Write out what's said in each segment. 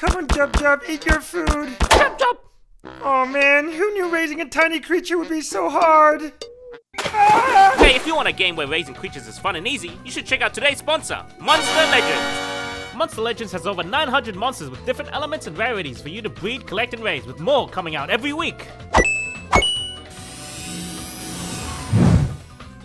Come on, Jub Jub, eat your food. Jump, jump. Oh man, who knew raising a tiny creature would be so hard? Ah! Hey, if you want a game where raising creatures is fun and easy, you should check out today's sponsor, Monster Legends. Monster Legends has over 900 monsters with different elements and rarities for you to breed, collect, and raise, with more coming out every week.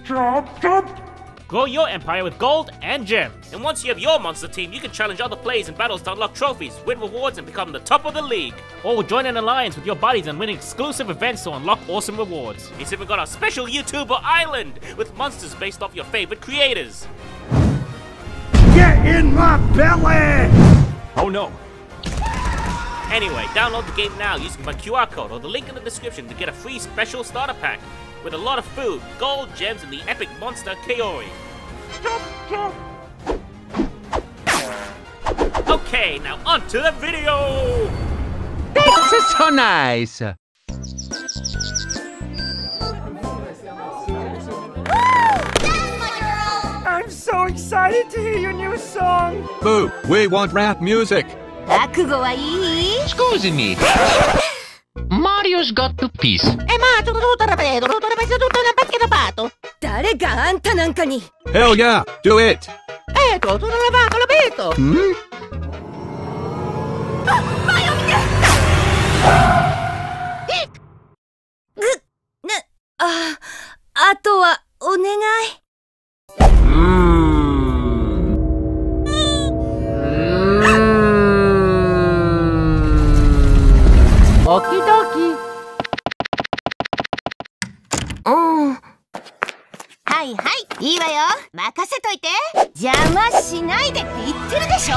Jub Jub! Grow your empire with gold and gems. And once you have your monster team, you can challenge other players in battles to unlock trophies, win rewards, and become the top of the league. Or join an alliance with your buddies and win exclusive events to unlock awesome rewards. It's even got a special YouTuber island with monsters based off your favorite creators. Get in my belly! Oh no. Anyway, download the game now using my QR code or the link in the description to get a free special starter pack with a lot of food, gold, gems, and the epic monster Kaori. Okay, now on to the video! This is so nice. I'm so excited to hear your new song! Boo, we want rap music. 覚悟はいい？Excuse me Mario's got to piece. えまあちょっとトラベドロトラベドロトラバスケのパート誰があんたなんかに？Hell yeah do it. えとトラベんあ前を見てえぐなああとはお願い。うんいはい、わよ。任せといて。邪魔しないでって言ってるでしょ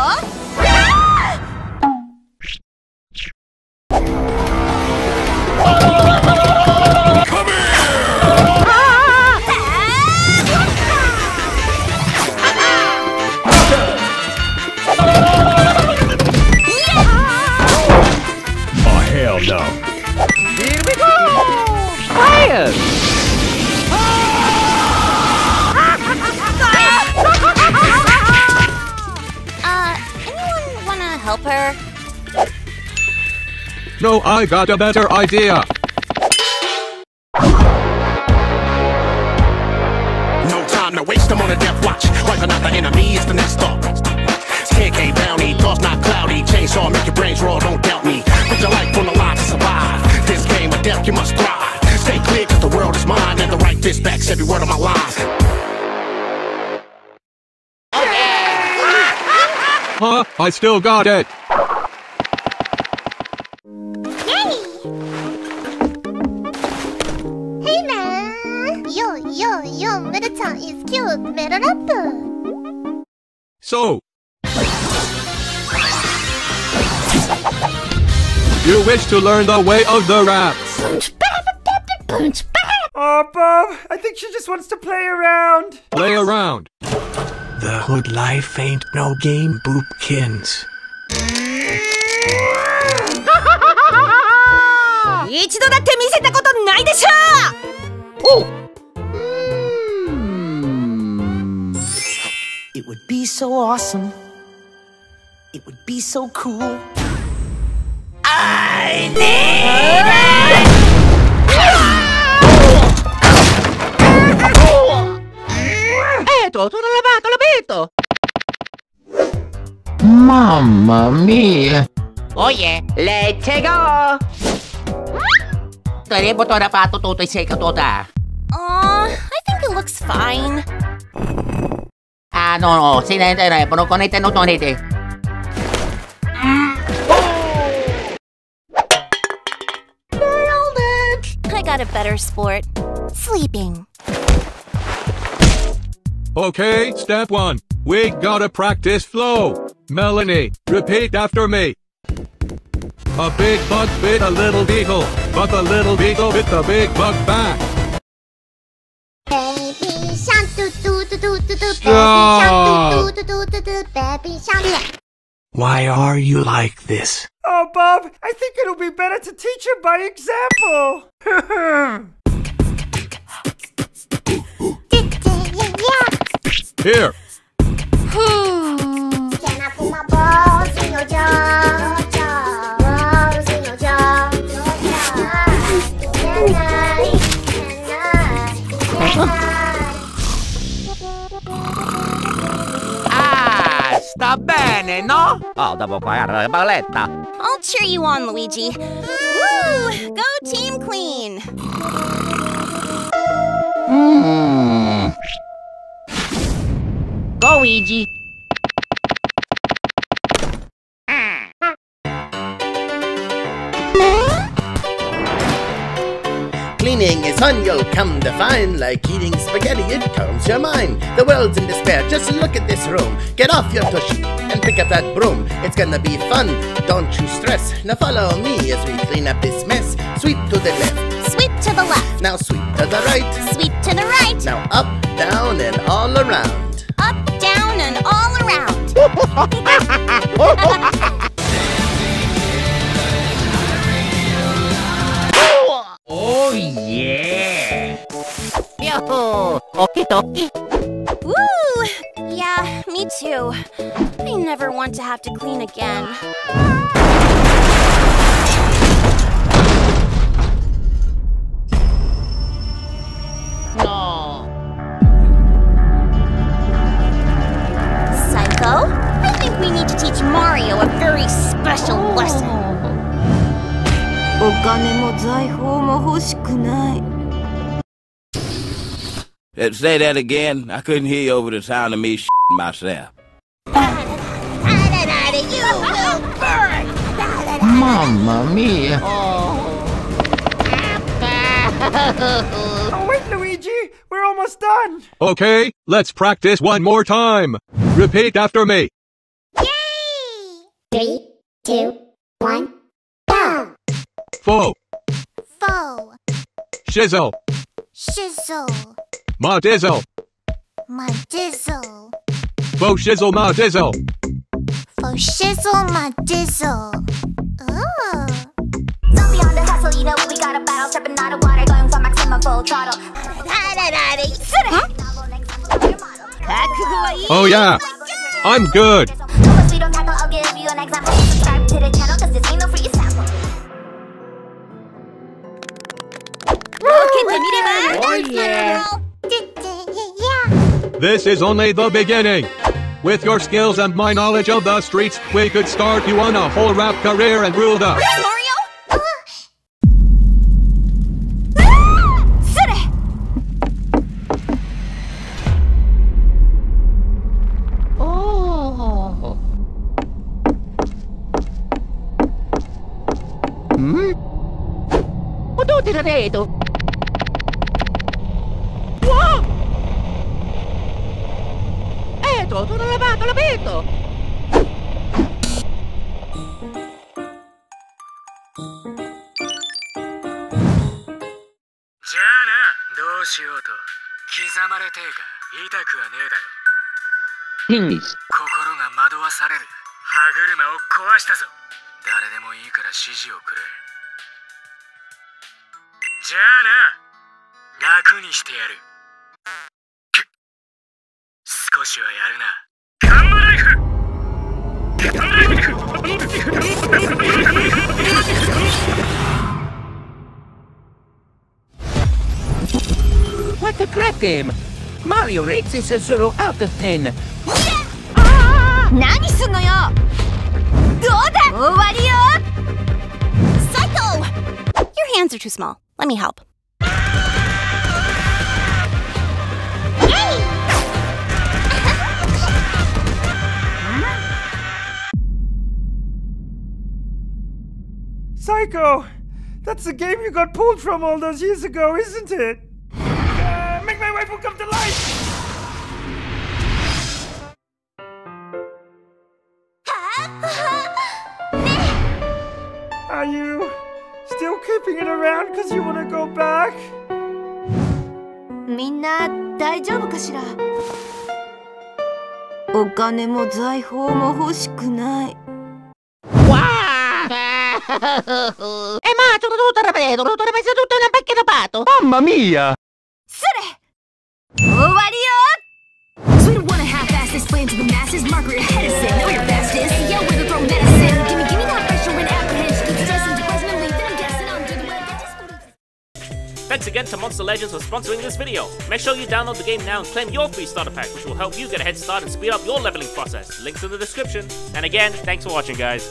Fire! Help her? No, I got a better idea. No time to waste, I'm on a death watch. Wiping out the enemy is the next stop. 10k bounty, thoughts not cloudy. Chainsaw, make your brains roll, don't doubt me. Put your life on the line to survive. This game of death, you must thrive. Stay clear, cause the world is mine. And the right fist backs every word of my lines. Huh? I still got it. Hey Hey man! Yo, yo, yo, Meta-chan is cute! Meta up! So. You wish to learn the way of the rap. Oh, uh, Bob, I think she just wants to play around. Play around. The hood life ain't no game, boopkins. 一度だって見せたことないでしょ It would be so awesome. It would be so cool. I need Eh, tutto lavato, l'abito. Mamma mia. Oh yeah, let's go! Tare mo to na pato tutoy sa ikatoda. Uh, I think it looks fine. Ah, no, no. Sinente na. Pero konete no tonete. Nailed it! I got a better sport. Sleeping. Okay, step one. We gotta practice flow. Melanie, repeat after me. A big bug bit a little beetle, but the little beetle bit the big bug back. Baby shark, do do do do do do. Baby shark, do do do do do. Baby shark. Why are you like this? Oh, Bob, I think it'll be better to teach her by example. here. Ah, sta bene, no? Oh, devo pagare la balletta. I'll cheer you on, Luigi. Woo! Go Team Queen! Mmm. Go, Luigi. Cleaning is fun, you'll come to find. Like eating spaghetti, it calms your mind. The world's in despair, just look at this room. Get off your tushy and pick up that broom. It's gonna be fun, don't you stress. Now follow me as we clean up this mess. Sweep to the left, Sweep to the left, now sweep to the right. sweep to the right, Now up, down, and all around. Oh, yeah. Dokie. Woo! Yeah, me too. I never want to have to clean again. special lesson. お金も財宝も欲しくない。 Uh, Say that again. I couldn't hear you over the sound of me sh- myself. You will burn! Mamma mia. Oh, wait, Luigi! We're almost done! Okay, let's practice one more time. Repeat after me. Three, two, one, go! Fo, Foe, shizzle, shizzle, ma dizzle, my dizzle. fo shizzle ma dizzle. For shizzle, my dizzle. Ooh. So beyond the hustle, you know we got a battle, stepping out of water, going for maximum full throttle. Oh yeah, I'm good. This is only the beginning. With your skills and my knowledge of the streets, we could start you on a whole rap career and rule the. Mario? Ah! Sure! Oh. Hmm? What do you redo? What? Eto, sono lavato, l'abito! じゃあなどうしようと刻まれてえか痛くはねえだろ English. 心が惑わされる歯車を壊したぞ誰でもいいから指示をくれじゃあな楽にしてやる しはやるなガンマライフガンマライフ What a crap game! Mario rates is a 0 out of 10. 何すんのよどうだ終わりよ Psycho! Your hands are too small. Let me help. Psycho! That's the game you got pulled from all those years ago, isn't it? Uh, make my wife will come to life! Are you still keeping it around because you want to go back? みんな大丈夫かしらお金も財宝も欲しくない。 E ma tutto tutto tutto. Mamma mia! Sure! Half-ass to the masses, Margaret Hedison, know your. Yeah, throw medicine. Gimme, gimme that pressure when apprehension keeps stressing, and I'm guessing I'm doing Thanks again to Monster Legends for sponsoring this video. Make sure you download the game now and claim your free starter pack, which will help you get a head start and speed up your leveling process. Links in the description. And again, thanks for watching, guys.